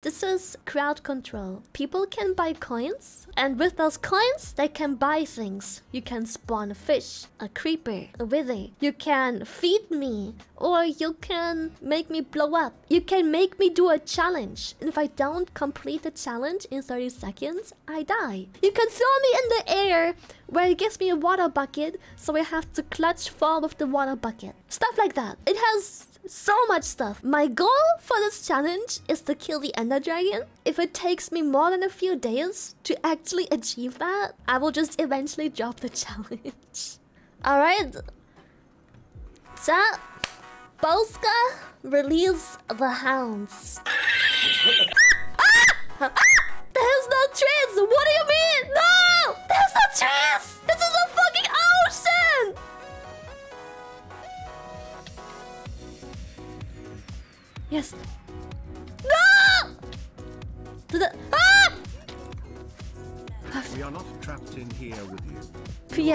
This is crowd control. People can buy coins, and with those coins, they can buy things. You can spawn a fish, a creeper, a wither. You can feed me, or you can make me blow up. You can make me do a challenge. And if I don't complete the challenge in 30 seconds, I die. You can throw me in the air where it gives me a water bucket, so I have to clutch fall with the water bucket. Stuff like that. It has so much stuff. My goal for this challenge is to kill the Ender Dragon. If it takes me more than a few days to actually achieve that, I will just eventually drop the challenge. Alright. So, Boska, release the hounds. ah! Ah! There's no trees! What do you mean? No! There's no trees!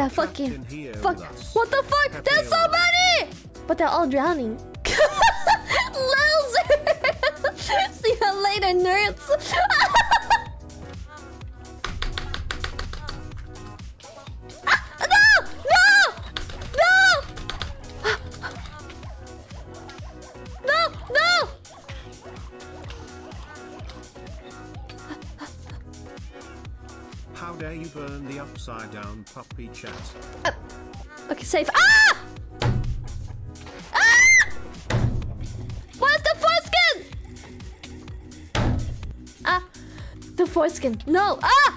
Yeah, fuck. Fuck. What the fuck? Happy There's so many! But they're all drowning. Loser! See you later, nerds. upside down puppy chat? Okay, safe. Ah! Ah! Where's the foreskin? Ah, the foreskin. No. Ah!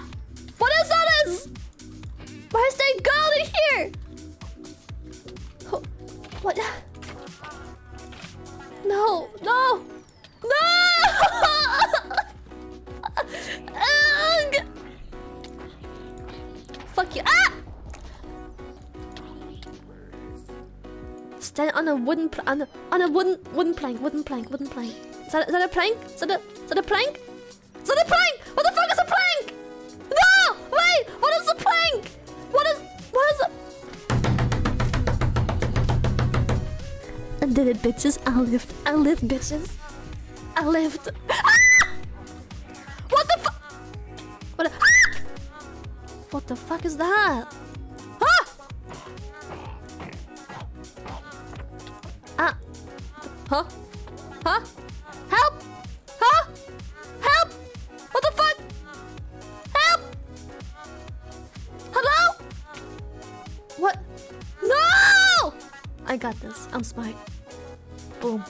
You. Ah! Stand on a wooden on a on a wooden wooden plank, wooden plank, wooden plank. Is that, is that a plank? Is that a is that a plank? Is that a plank? What the fuck is a plank? No! Wait! What is a plank? What is what is a I did it, bitches. I lived. I lived, bitches. I lived. the fuck is that? Ah! Ah. Huh? Huh? Help! Huh? Help! What the fuck? Help! Hello? What? No! I got this. I'm smart. Boom.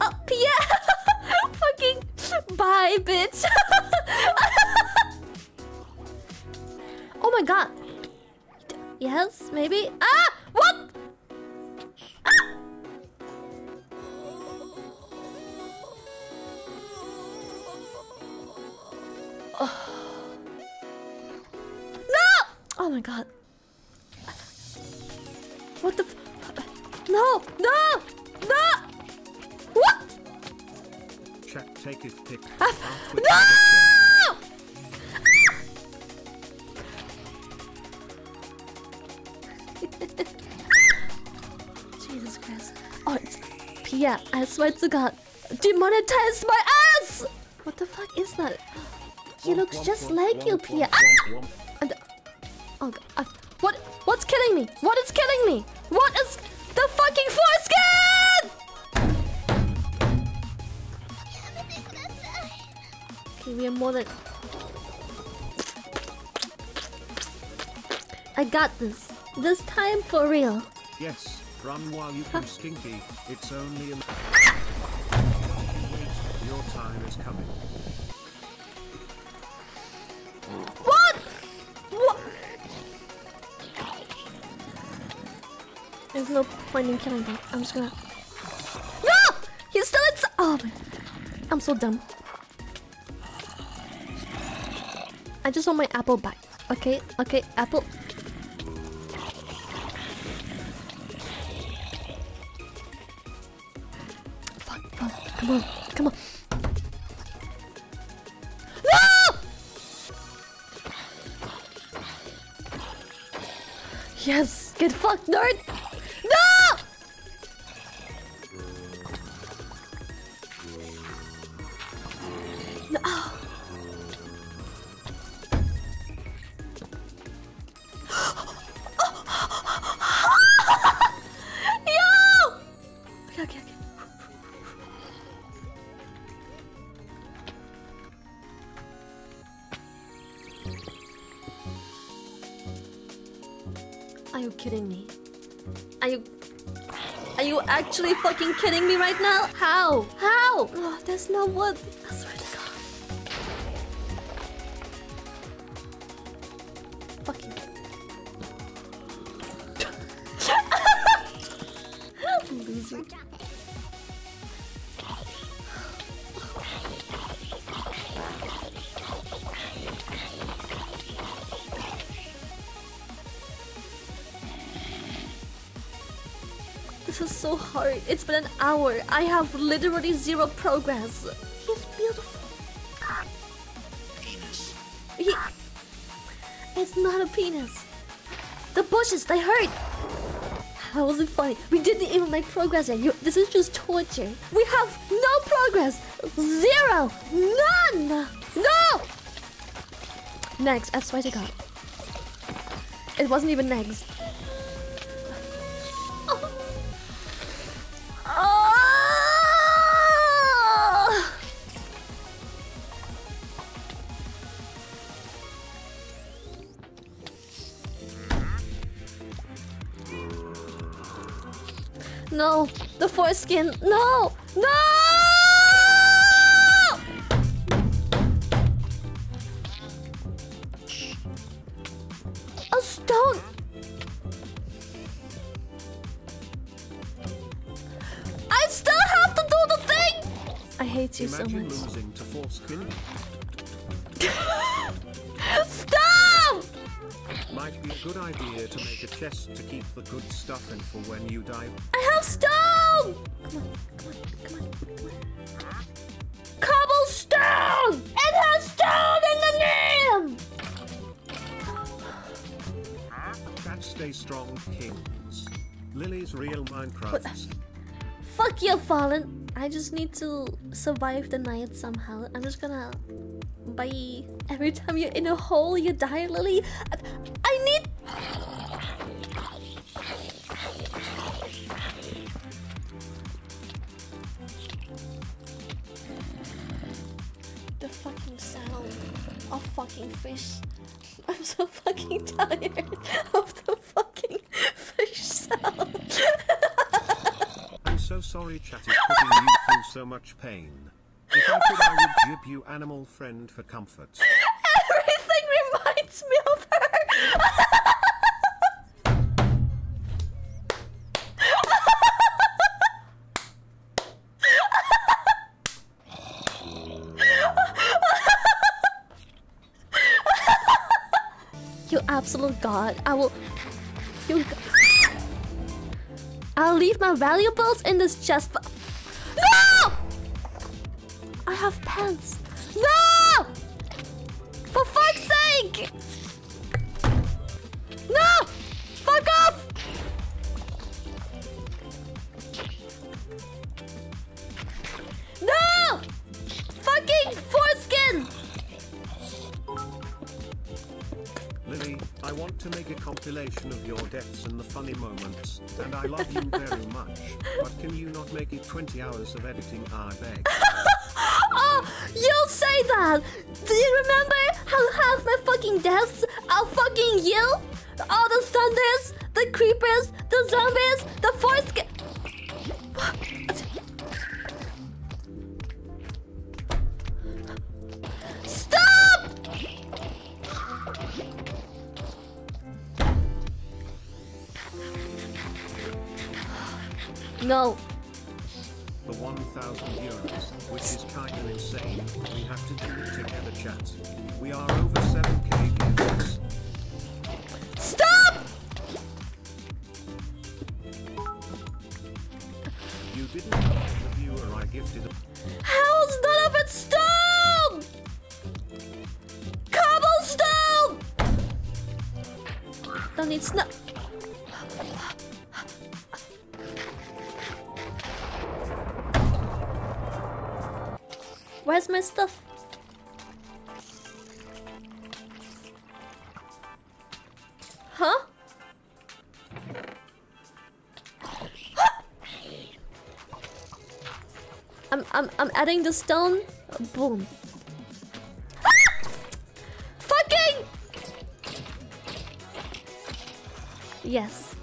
Oh, Pierre! Fucking bye, bitch! oh my god. Yes, maybe? Ah! What? Ah! No! Oh my god. What the? No! No! No! Chat take it pick. Ah, No! Jesus Christ. Oh, it's Pia. I swear to God. Demonetize my ass! What the fuck is that? He looks just like you, Pia. Ah! And, oh, God. uh, what? What's killing me? What is killing me? What is the fucking foreskin? Okay, we are more than. I got this. This time for real. Yes, run while you can stinky. It's only a Wait, your time is coming. What? What? There's no point in killing them. I'm just gonna. No! He's still inside. Oh, man. I'm so dumb. I just want my apple back. Okay, okay, apple. Fuck, fuck, come on, come on. Yes, get fucked, nerd! Kidding me? Are you Are you actually fucking kidding me right now? How? How? Oh, there's no wood. I swear to God. Fucking. This is so hard. It's been an hour. I have literally zero progress. He's beautiful. Penis. He... It's not a penis. The bushes, they hurt. That wasn't funny. We didn't even make progress yet. You, this is just torture. We have no progress. Zero. None. No. Next, I swear to God. It wasn't even next. No, the foreskin. No, no! A stone. I still have to do the thing. I hate you so Imagine much. Might be a good idea to make a chest to keep the good stuff in for when you die. I have stone! Come on, come on, come on, come on. Cobblestone! It has stone in the name! Chat stay strong, kings. Lily's real Minecraft. Fuck you, Fallen. I just need to survive the night somehow. I'm just gonna. Bye. Every time you're in a hole, you die, Lily. I, need. The fucking sound of fucking fish. I'm so fucking tired of sorry chat is putting you through so much pain. If I could I would jib you animal friend for comfort. Everything reminds me of her. you absolute god. I will. You. I'll leave my valuables in this chest. No! I have pants. No! For fuck's sake! No! I want to make a compilation of your deaths and the funny moments, and I love you very much. But can you not make it 20 hours of editing, I beg? Oh, you'll say that! Do you remember how half my fucking deaths are fucking you? All the thunders, the creepers, the zombies, the foreskin. No. The 1,000 euros, which is kinda insane. We have to do it together, chat. We are over 7k viewers. Stop! You didn't like the viewer I gifted. How's none of it stone? Cobblestone! Don't need snow. My stuff? Huh? I'm I'm I'm adding the stone. Boom. Fucking! Yes.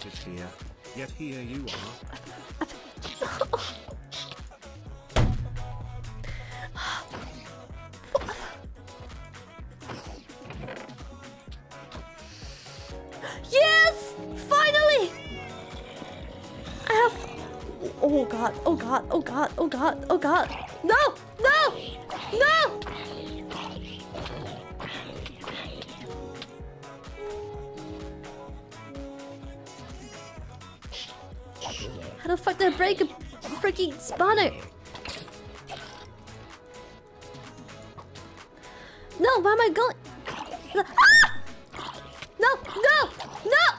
Here, yet here you are. Yes! Finally! I have. Oh god, oh god, oh god, oh god, oh god. No! No! No! The fuck did I break a freaking spawner? No, where am I going? Ah! No, no, no!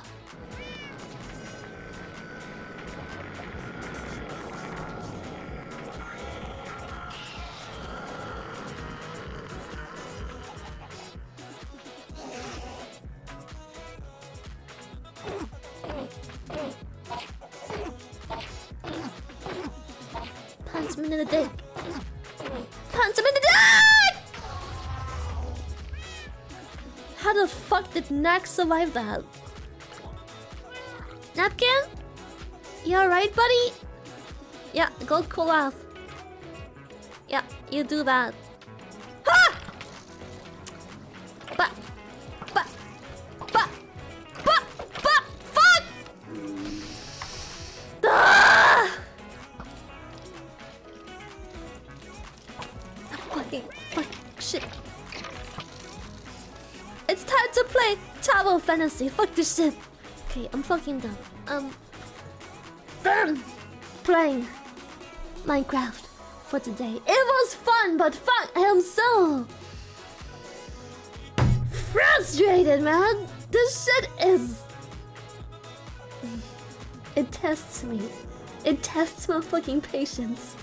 Punch him in the dick. Punch him in the dick! How the fuck did Nax survive that? Napkin? You alright, buddy? Yeah, go cool off. Yeah, you do that. Ha! But, Fantasy. Fuck this shit. Okay, I'm fucking done. Um, done playing Minecraft for today. It was fun, but fuck, I am so frustrated, man. This shit is. It tests me. It tests my fucking patience.